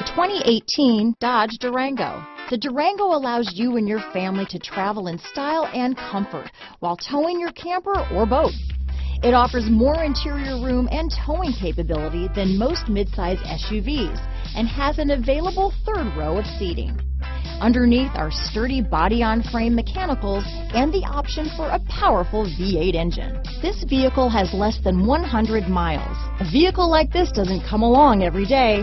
The 2018 Dodge Durango. The Durango allows you and your family to travel in style and comfort while towing your camper or boat. It offers more interior room and towing capability than most midsize SUVs and has an available third row of seating. Underneath are sturdy body-on-frame mechanicals and the option for a powerful V8 engine. This vehicle has less than 100 miles. A vehicle like this doesn't come along every day.